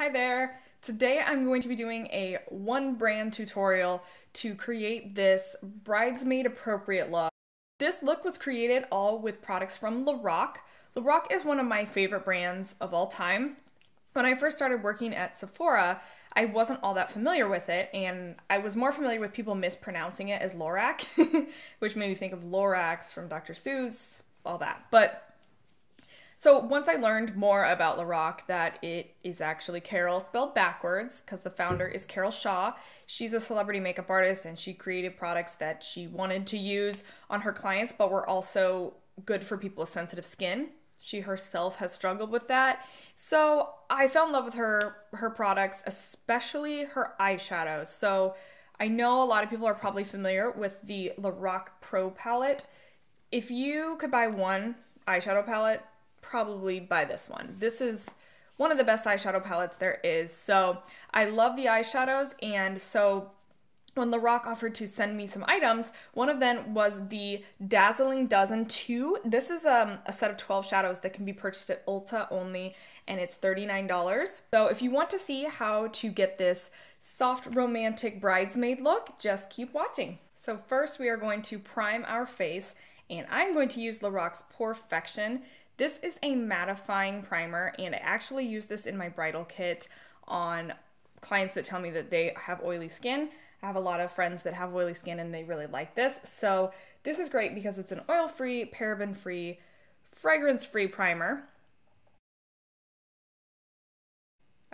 Hi there! Today I'm going to be doing a one brand tutorial to create this bridesmaid appropriate look. This look was created all with products from Lorac. Lorac is one of my favorite brands of all time. When I first started working at Sephora, I wasn't all that familiar with it, and I was more familiar with people mispronouncing it as Lorac, which made me think of Lorax from Dr. Seuss, all that. But so once I learned more about Lorac, that it is actually Carol spelled backwards because the founder is Carol Shaw. She's a celebrity makeup artist and she created products that she wanted to use on her clients, but were also good for people with sensitive skin. She herself has struggled with that. So I fell in love with her her products, especially her eyeshadows. So I know a lot of people are probably familiar with the Lorac Pro palette. If you could buy one eyeshadow palette, probably buy this one. This is one of the best eyeshadow palettes there is. So I love the eyeshadows and so when Lorac offered to send me some items, one of them was the Dazzling Dozen 2. This is um, a set of 12 shadows that can be purchased at Ulta only, and it's $39. So if you want to see how to get this soft romantic bridesmaid look, just keep watching. So first we are going to prime our face, and I'm going to use Lorac's Porefection. This is a mattifying primer and I actually use this in my bridal kit on clients that tell me that they have oily skin. I have a lot of friends that have oily skin and they really like this. So this is great because it's an oil-free, paraben-free, fragrance-free primer.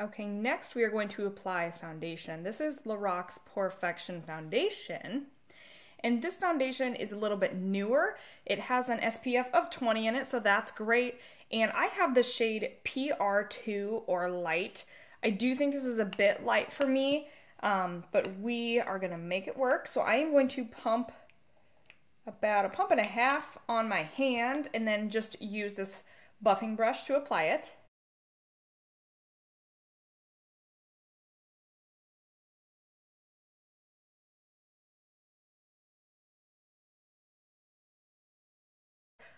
Okay, next we are going to apply foundation. This is Lorac's Porefection Foundation. And this foundation is a little bit newer. It has an SPF of 20 in it, so that's great. And I have the shade PR2 or light. I do think this is a bit light for me, um, but we are gonna make it work. So I am going to pump about a pump and a half on my hand and then just use this buffing brush to apply it.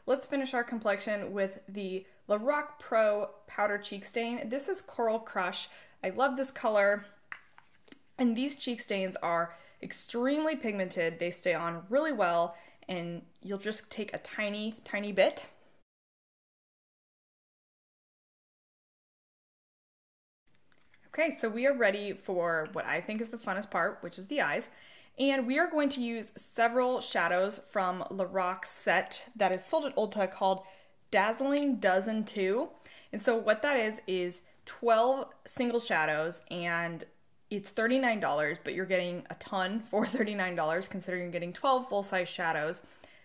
Let's finish our complexion with the Lorac Pro Powder Cheek Stain. This is Coral Crush. I love this color. And these cheek stains are extremely pigmented. They stay on really well and you'll just take a tiny, tiny bit. Okay, so we are ready for what I think is the funnest part, which is the eyes. And we are going to use several shadows from Lorac's set that is sold at Ulta called Dazzling Dozen 2. And so what that is, is 12 single shadows and it's $39, but you're getting a ton for $39 considering you're getting 12 full-size shadows.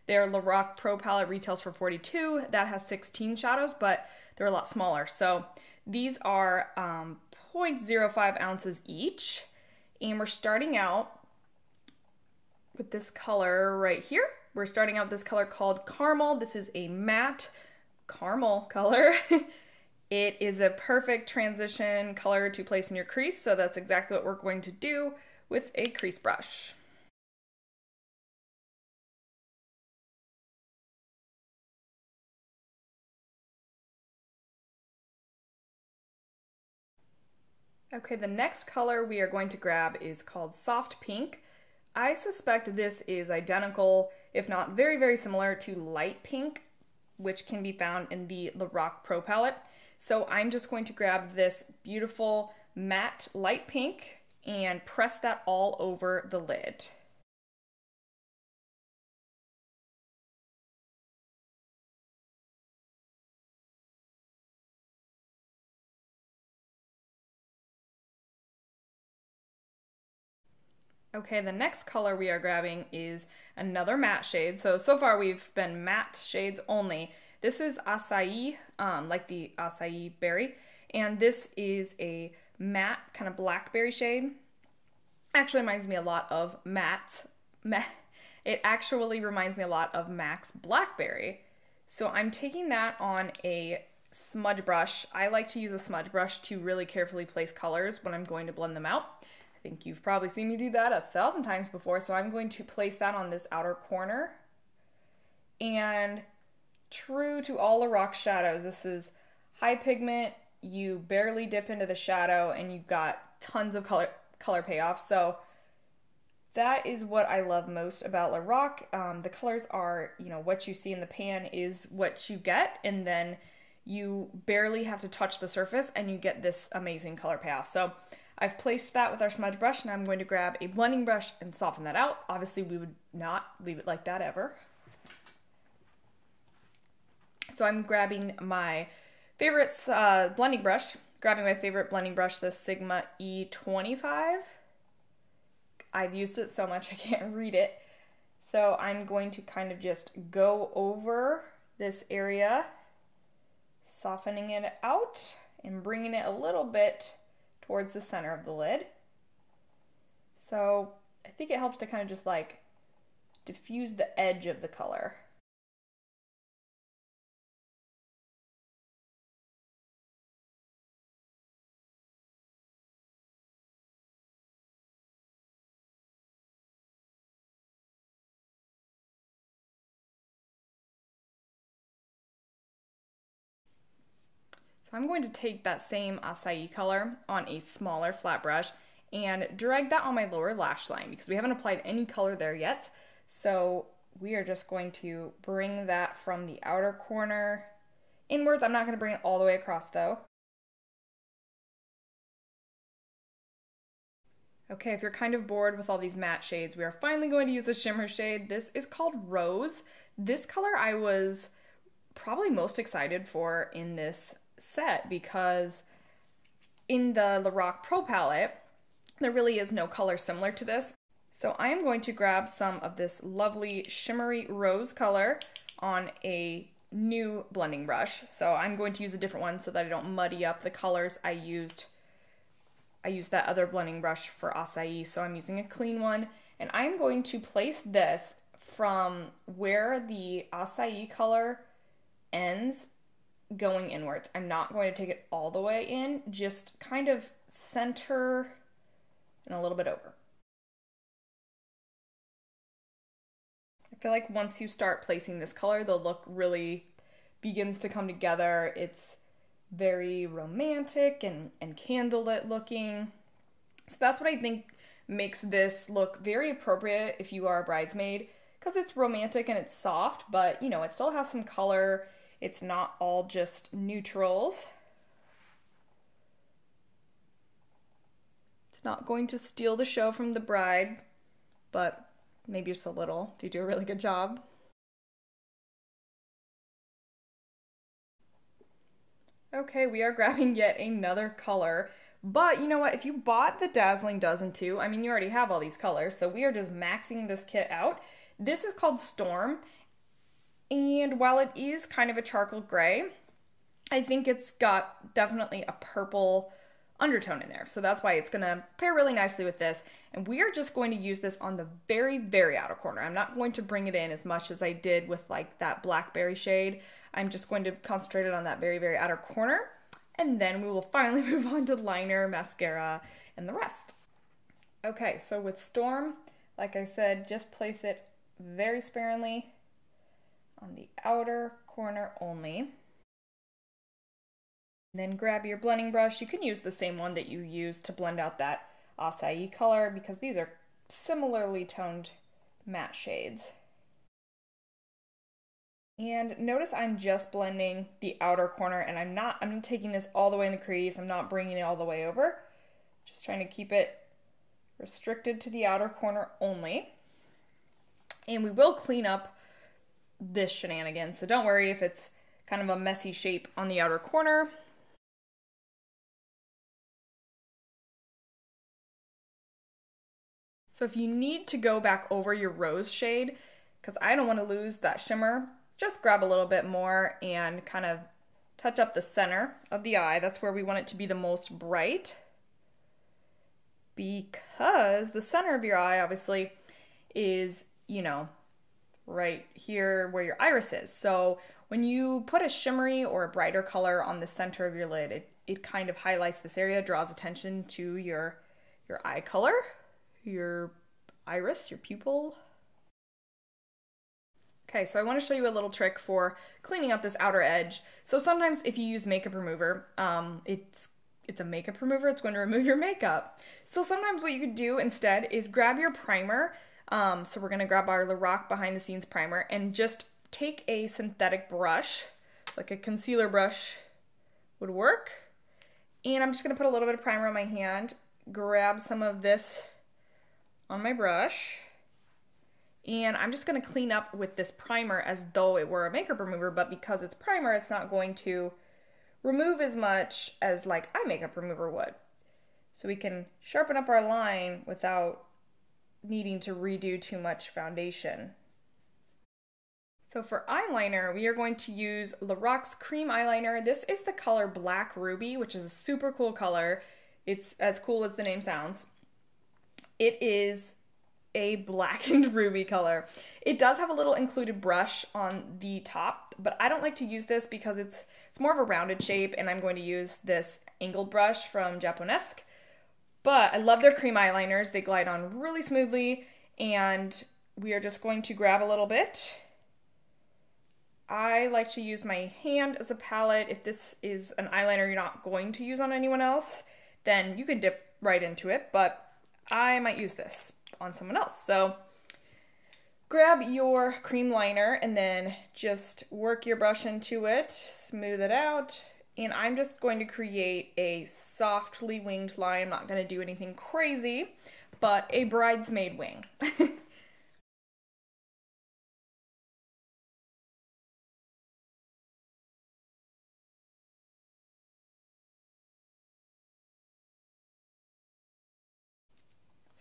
Their Lorac Pro palette retails for 42. That has 16 shadows, but they're a lot smaller. So these are um, 0.05 ounces each. And we're starting out with this color right here. We're starting out this color called Caramel. This is a matte caramel color. it is a perfect transition color to place in your crease, so that's exactly what we're going to do with a crease brush. Okay, the next color we are going to grab is called Soft Pink. I suspect this is identical, if not very, very similar to light pink, which can be found in the Lorac Pro palette. So I'm just going to grab this beautiful matte light pink and press that all over the lid. Okay, the next color we are grabbing is another matte shade. So, so far we've been matte shades only. This is acai, um, like the acai berry. And this is a matte kind of blackberry shade. Actually reminds me a lot of Matt's. It actually reminds me a lot of MAC's Blackberry. So I'm taking that on a smudge brush. I like to use a smudge brush to really carefully place colors when I'm going to blend them out think you've probably seen me do that a thousand times before. So I'm going to place that on this outer corner. And true to all Lorac shadows, this is high pigment, you barely dip into the shadow and you've got tons of color color payoff. So that is what I love most about Lorac. Um, the colors are, you know, what you see in the pan is what you get, and then you barely have to touch the surface and you get this amazing color payoff. So I've placed that with our smudge brush and I'm going to grab a blending brush and soften that out. Obviously we would not leave it like that ever. So I'm grabbing my favorite uh, blending brush, grabbing my favorite blending brush, the Sigma E25. I've used it so much I can't read it. So I'm going to kind of just go over this area, softening it out and bringing it a little bit towards the center of the lid. So I think it helps to kind of just like diffuse the edge of the color. So I'm going to take that same acai color on a smaller flat brush and drag that on my lower lash line because we haven't applied any color there yet. So we are just going to bring that from the outer corner inwards. I'm not going to bring it all the way across though. Okay, if you're kind of bored with all these matte shades, we are finally going to use a shimmer shade. This is called Rose. This color I was probably most excited for in this set because in the Lorac Pro palette, there really is no color similar to this. So I am going to grab some of this lovely shimmery rose color on a new blending brush. So I'm going to use a different one so that I don't muddy up the colors I used. I used that other blending brush for acai, so I'm using a clean one. And I'm going to place this from where the acai color ends going inwards. I'm not going to take it all the way in, just kind of center and a little bit over. I feel like once you start placing this color, the look really begins to come together. It's very romantic and, and candlelit looking. So that's what I think makes this look very appropriate if you are a bridesmaid because it's romantic and it's soft, but you know, it still has some color it's not all just neutrals. It's not going to steal the show from the bride, but maybe just a little if you do a really good job. Okay, we are grabbing yet another color. But you know what? If you bought the Dazzling Dozen 2, I mean, you already have all these colors, so we are just maxing this kit out. This is called Storm, and while it is kind of a charcoal gray, I think it's got definitely a purple undertone in there. So that's why it's gonna pair really nicely with this. And we are just going to use this on the very, very outer corner. I'm not going to bring it in as much as I did with like that blackberry shade. I'm just going to concentrate it on that very, very outer corner. And then we will finally move on to liner, mascara, and the rest. Okay, so with Storm, like I said, just place it very sparingly on the outer corner only. Then grab your blending brush. You can use the same one that you used to blend out that acai color because these are similarly toned matte shades. And notice I'm just blending the outer corner and I'm not, I'm taking this all the way in the crease. I'm not bringing it all the way over. Just trying to keep it restricted to the outer corner only. And we will clean up this shenanigan. So don't worry if it's kind of a messy shape on the outer corner. So if you need to go back over your rose shade, because I don't want to lose that shimmer, just grab a little bit more and kind of touch up the center of the eye. That's where we want it to be the most bright. Because the center of your eye obviously is, you know, right here where your iris is. So when you put a shimmery or a brighter color on the center of your lid, it, it kind of highlights this area, draws attention to your your eye color, your iris, your pupil. Okay, so I want to show you a little trick for cleaning up this outer edge. So sometimes if you use makeup remover, um, it's it's a makeup remover, it's going to remove your makeup. So sometimes what you could do instead is grab your primer. Um, so we're going to grab our Lorac Behind the Scenes primer and just take a synthetic brush, like a concealer brush would work. And I'm just going to put a little bit of primer on my hand, grab some of this on my brush, and I'm just going to clean up with this primer as though it were a makeup remover, but because it's primer, it's not going to remove as much as like eye makeup remover would. So we can sharpen up our line without needing to redo too much foundation. So for eyeliner, we are going to use Lorac's Cream Eyeliner. This is the color Black Ruby, which is a super cool color. It's as cool as the name sounds. It is a blackened ruby color. It does have a little included brush on the top, but I don't like to use this because it's it's more of a rounded shape and I'm going to use this angled brush from Japonesque. But I love their cream eyeliners. They glide on really smoothly and we are just going to grab a little bit. I like to use my hand as a palette. If this is an eyeliner you're not going to use on anyone else, then you can dip right into it, but I might use this on someone else. So grab your cream liner and then just work your brush into it, smooth it out. And I'm just going to create a softly winged line. I'm not going to do anything crazy, but a bridesmaid wing.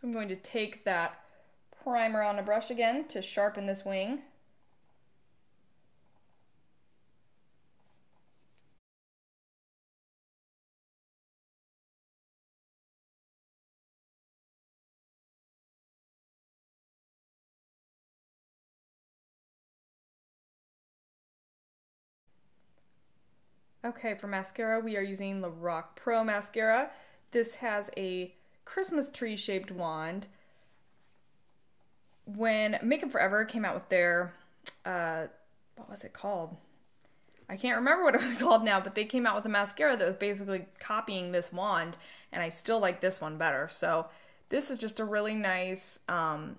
So I'm going to take that primer on a brush again to sharpen this wing. Okay, for mascara, we are using Lorac Pro Mascara. This has a Christmas tree shaped wand. When Makeup Forever came out with their, uh, what was it called? I can't remember what it was called now, but they came out with a mascara that was basically copying this wand, and I still like this one better. So this is just a really nice um,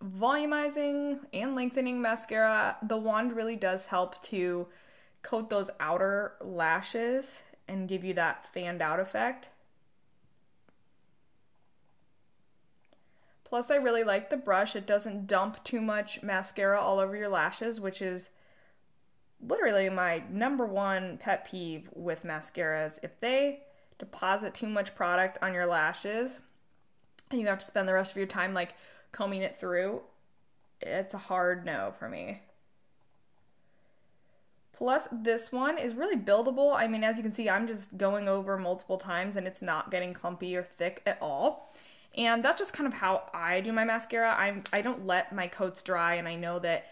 volumizing and lengthening mascara. The wand really does help to coat those outer lashes and give you that fanned out effect. Plus, I really like the brush. It doesn't dump too much mascara all over your lashes, which is literally my number one pet peeve with mascaras. If they deposit too much product on your lashes and you have to spend the rest of your time like combing it through, it's a hard no for me. Plus, this one is really buildable. I mean, as you can see, I'm just going over multiple times and it's not getting clumpy or thick at all. And that's just kind of how I do my mascara. I'm I don't let my coats dry and I know that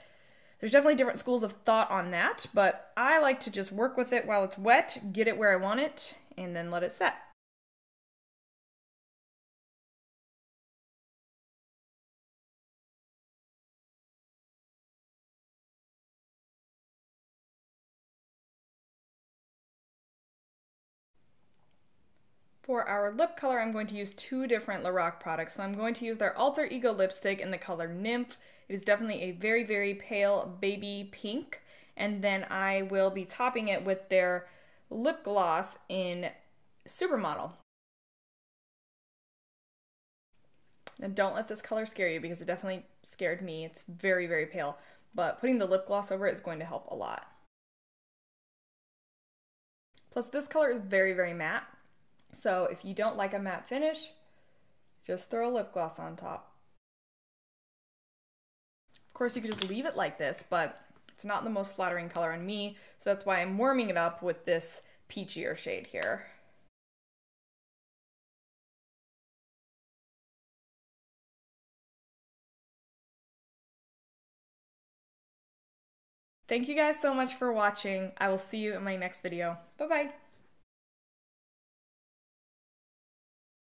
there's definitely different schools of thought on that, but I like to just work with it while it's wet, get it where I want it, and then let it set. For our lip color, I'm going to use two different Lorac products. So I'm going to use their Alter Ego lipstick in the color Nymph. It is definitely a very, very pale baby pink. And then I will be topping it with their lip gloss in Supermodel. And don't let this color scare you because it definitely scared me. It's very, very pale. But putting the lip gloss over it is going to help a lot. Plus this color is very, very matte. So if you don't like a matte finish, just throw a lip gloss on top. Of course, you could just leave it like this, but it's not the most flattering color on me, so that's why I'm warming it up with this peachier shade here. Thank you guys so much for watching. I will see you in my next video. Bye-bye.